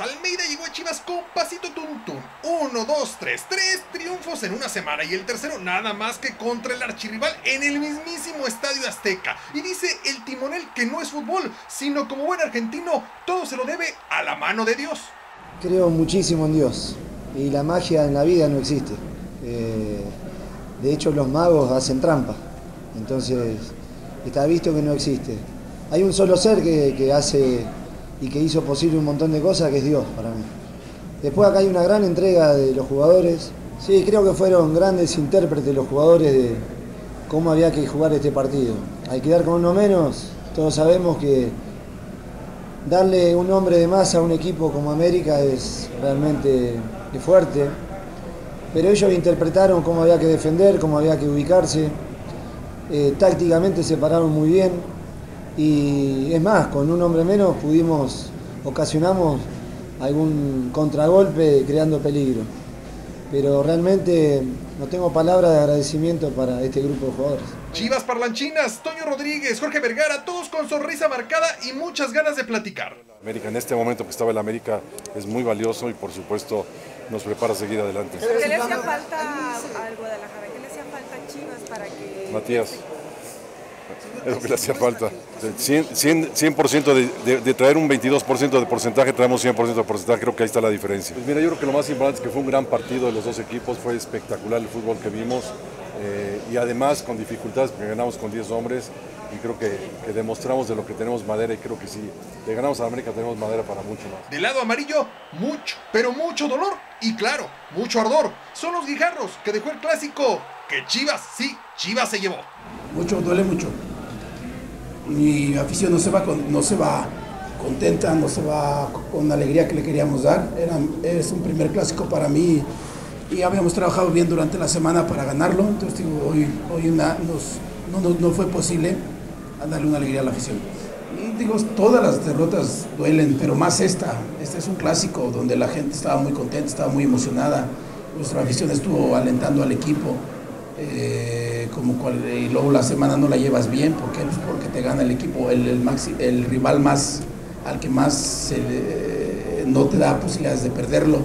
Almeida llegó a Chivas con pasito tuntún. Uno, dos, tres. Tres triunfos en una semana. Y el tercero nada más que contra el archirrival en el mismísimo Estadio Azteca. Y dice el timonel que no es fútbol, sino como buen argentino, todo se lo debe a la mano de Dios. Creo muchísimo en Dios. Y la magia en la vida no existe. Eh, de hecho, los magos hacen trampa. Entonces, está visto que no existe. Hay un solo ser que, que hace y que hizo posible un montón de cosas, que es Dios para mí. Después acá hay una gran entrega de los jugadores. Sí, creo que fueron grandes intérpretes los jugadores de cómo había que jugar este partido. Al quedar con uno menos, todos sabemos que darle un nombre de más a un equipo como América es realmente fuerte. Pero ellos interpretaron cómo había que defender, cómo había que ubicarse. Eh, tácticamente se pararon muy bien y es más, con un hombre menos pudimos, ocasionamos algún contragolpe creando peligro. Pero realmente no tengo palabras de agradecimiento para este grupo de jugadores. Chivas Parlanchinas, Toño Rodríguez, Jorge Vergara, todos con sonrisa marcada y muchas ganas de platicar. América, en este momento que estaba el América, es muy valioso y por supuesto nos prepara a seguir adelante. ¿Qué le hacía falta al Guadalajara? ¿Qué le hacía falta a Chivas para que... Matías es lo que le hacía falta. 100%, 100 de, de, traer un 22% de porcentaje, traemos 100% de porcentaje, creo que ahí está la diferencia. Pues mira, yo creo que lo más importante es que fue un gran partido de los dos equipos, fue espectacular el fútbol que vimos eh, y además con dificultades porque ganamos con 10 hombres y creo que, que, demostramos de lo que tenemos madera y creo que si le ganamos a América tenemos madera para mucho más. Del lado amarillo, mucho, pero mucho dolor y claro, mucho ardor. Son los guijarros que dejó el clásico que Chivas, sí, Chivas se llevó. Mucho, duele mucho mi afición no se va, no se va contenta, no se va con la alegría que le queríamos dar. Era, es un primer clásico para mí y habíamos trabajado bien durante la semana para ganarlo. Entonces hoy, hoy una, nos, no, no, fue posible darle una alegría a la afición. Digo, todas las derrotas duelen, pero más esta. Este es un clásico donde la gente estaba muy contenta, estaba muy emocionada. Nuestra afición estuvo alentando al equipo. Eh, como y luego la semana no la llevas bien porque, porque te gana el equipo, el, el, el rival más, al que más no te da posibilidades de perderlo.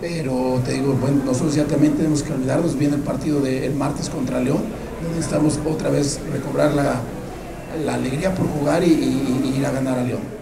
Pero te digo, bueno, nosotros ya también tenemos que olvidarnos, viene el partido del martes contra León, necesitamos otra vez recobrar la, la alegría por jugar y, y ir a ganar a León.